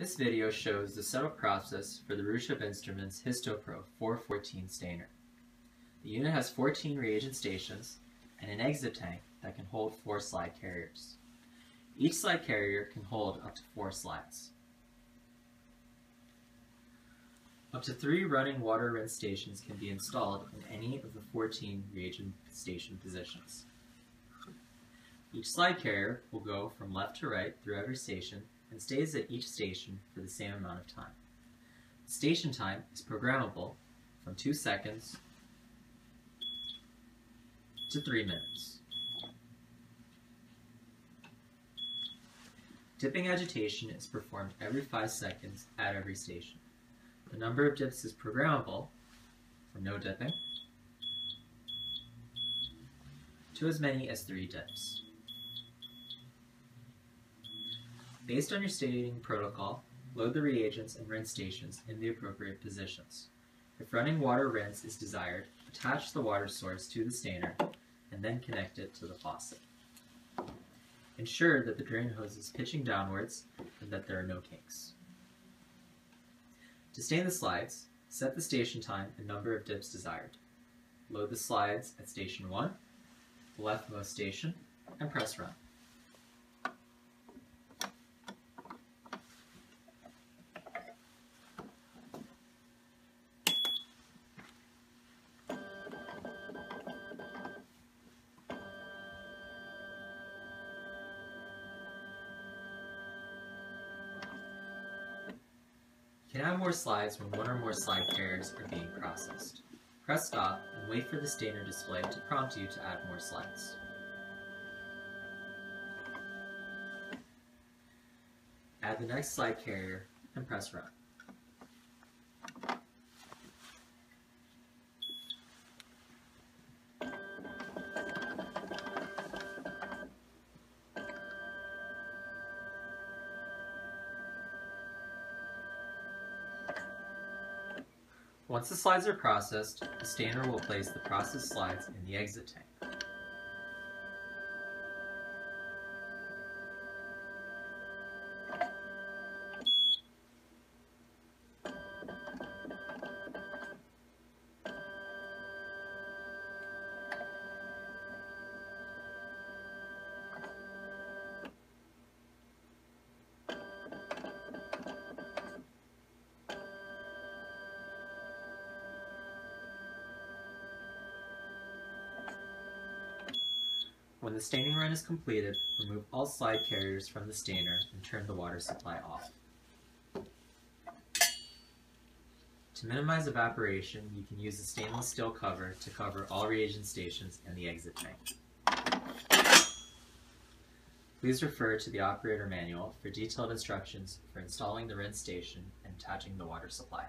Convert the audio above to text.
This video shows the setup process for the Rushabh Instruments HistoPro 414 stainer. The unit has 14 reagent stations and an exit tank that can hold four slide carriers. Each slide carrier can hold up to four slides. Up to three running water rinse stations can be installed in any of the 14 reagent station positions. Each slide carrier will go from left to right through every station and stays at each station for the same amount of time. Station time is programmable from 2 seconds to 3 minutes. Dipping agitation is performed every 5 seconds at every station. The number of dips is programmable from no dipping to as many as 3 dips. Based on your staining protocol, load the reagents and rinse stations in the appropriate positions. If running water rinse is desired, attach the water source to the stainer and then connect it to the faucet. Ensure that the drain hose is pitching downwards and that there are no kinks. To stain the slides, set the station time and number of dips desired. Load the slides at station 1, the leftmost station, and press run. Add more slides when one or more slide carriers are being processed. Press stop and wait for the stainer display to prompt you to add more slides. Add the next slide carrier and press run. Once the slides are processed, the stainer will place the processed slides in the exit tank. When the staining run is completed, remove all slide carriers from the stainer and turn the water supply off. To minimize evaporation, you can use a stainless steel cover to cover all reagent stations and the exit tank. Please refer to the operator manual for detailed instructions for installing the rinse station and attaching the water supply.